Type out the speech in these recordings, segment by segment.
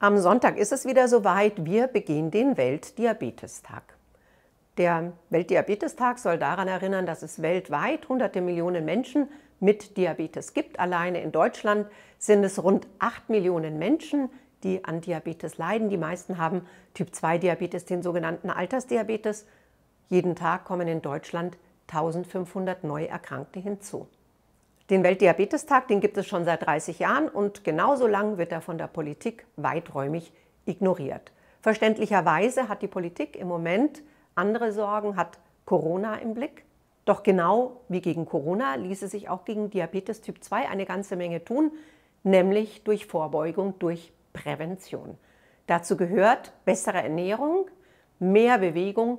Am Sonntag ist es wieder soweit. Wir begehen den Weltdiabetestag. Der Weltdiabetestag soll daran erinnern, dass es weltweit hunderte Millionen Menschen mit Diabetes gibt. Alleine in Deutschland sind es rund acht Millionen Menschen, die an Diabetes leiden. Die meisten haben Typ-2-Diabetes, den sogenannten Altersdiabetes. Jeden Tag kommen in Deutschland 1500 Neuerkrankte hinzu. Den Weltdiabetestag, den gibt es schon seit 30 Jahren und genauso lang wird er von der Politik weiträumig ignoriert. Verständlicherweise hat die Politik im Moment andere Sorgen, hat Corona im Blick. Doch genau wie gegen Corona ließe sich auch gegen Diabetes Typ 2 eine ganze Menge tun, nämlich durch Vorbeugung, durch Prävention. Dazu gehört bessere Ernährung, mehr Bewegung,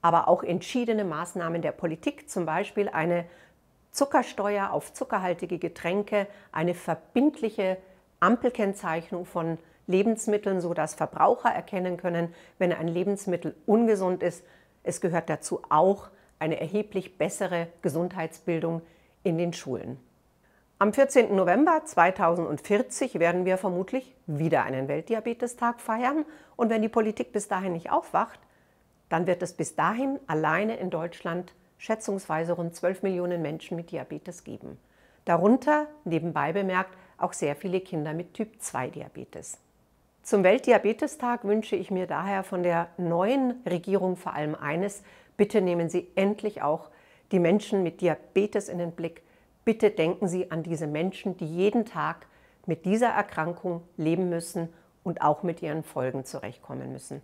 aber auch entschiedene Maßnahmen der Politik, zum Beispiel eine Zuckersteuer auf zuckerhaltige Getränke, eine verbindliche Ampelkennzeichnung von Lebensmitteln, sodass Verbraucher erkennen können, wenn ein Lebensmittel ungesund ist. Es gehört dazu auch eine erheblich bessere Gesundheitsbildung in den Schulen. Am 14. November 2040 werden wir vermutlich wieder einen Weltdiabetestag feiern. Und wenn die Politik bis dahin nicht aufwacht, dann wird es bis dahin alleine in Deutschland schätzungsweise rund 12 Millionen Menschen mit Diabetes geben. Darunter, nebenbei bemerkt, auch sehr viele Kinder mit Typ-2-Diabetes. Zum Weltdiabetestag wünsche ich mir daher von der neuen Regierung vor allem eines, bitte nehmen Sie endlich auch die Menschen mit Diabetes in den Blick. Bitte denken Sie an diese Menschen, die jeden Tag mit dieser Erkrankung leben müssen und auch mit ihren Folgen zurechtkommen müssen.